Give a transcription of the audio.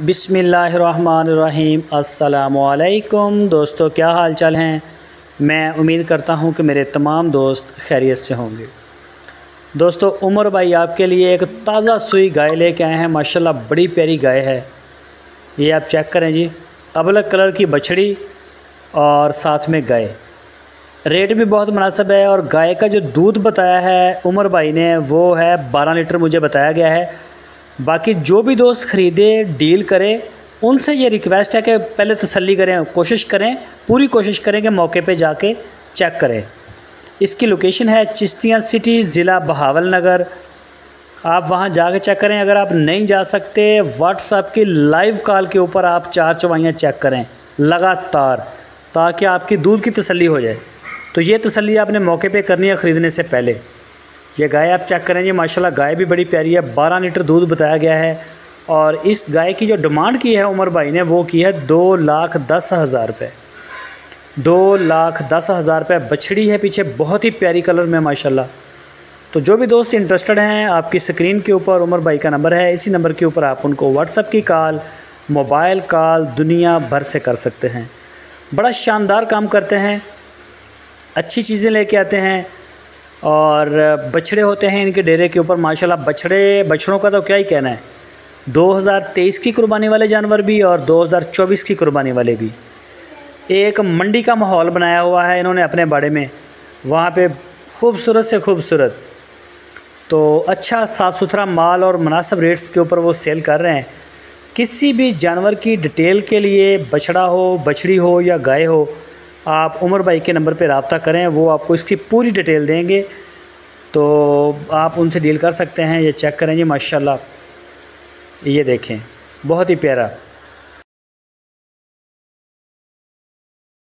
बिसमीम् दोस्तों, क्या हाल चाल हैं? मैं उम्मीद करता हूँ कि मेरे तमाम दोस्त खैरियत से होंगे। दोस्तों, उमर भाई आपके लिए एक ताज़ा सुई गाय लेके आए हैं। माशाल्लाह, बड़ी प्यारी गाय है। ये आप चेक करें जी। अबलग कलर की बछड़ी और साथ में गाय। रेट भी बहुत मुनासब है और गाय का जो दूध बताया है उमर भाई ने, वो है बारह लीटर मुझे बताया गया है। बाकी जो भी दोस्त ख़रीदे डील करें, उनसे ये रिक्वेस्ट है कि पहले तसल्ली करें, कोशिश करें, पूरी कोशिश करें कि मौके पे जाके चेक करें। इसकी लोकेशन है चिश्तियाँ सिटी ज़िला बहावल नगर। आप वहाँ जाके चेक करें। अगर आप नहीं जा सकते व्हाट्सएप की लाइव कॉल के ऊपर आप चार चवाइयाँ चेक करें, लगातार, ताकि आपकी दूध की तसली हो जाए। तो ये तसली आपने मौके पे करनी है ख़रीदने से पहले। ये गाय आप चेक करें जी माशाल्लाह गाय भी बड़ी प्यारी है। बारह लीटर दूध बताया गया है। और इस गाय की जो डिमांड की है उमर भाई ने, वो की है दो लाख दस हज़ार रुपये दो लाख दस हज़ार रुपये बछड़ी है पीछे, बहुत ही प्यारी कलर में, माशाल्लाह। तो जो भी दोस्त इंटरेस्टेड हैं, आपकी स्क्रीन के ऊपर उमर भाई का नंबर है। इसी नंबर के ऊपर आप उनको व्हाट्सअप की कॉल मोबाइल कॉल दुनिया भर से कर सकते हैं। बड़ा शानदार काम करते हैं। अच्छी चीज़ें लेके आते हैं। और बछड़े होते हैं इनके डेरे के ऊपर, माशाल्लाह। बछड़े, बछड़ों का तो क्या ही कहना है। 2023 की कुर्बानी वाले जानवर भी और 2024 की कुर्बानी वाले भी। एक मंडी का माहौल बनाया हुआ है इन्होंने अपने बाड़े में। वहाँ पे खूबसूरत से खूबसूरत। तो अच्छा साफ़ सुथरा माल और मुनासब रेट्स के ऊपर वो सेल कर रहे हैं। किसी भी जानवर की डिटेल के लिए बछड़ा हो, बछड़ी हो या गाय हो आप उमर भाई के नंबर पर रबता करें, वो आपको इसकी पूरी डिटेल देंगे। तो आप उनसे डील कर सकते हैं, ये चेक करें जी माशाल्लाह। ये देखें, बहुत ही प्यारा।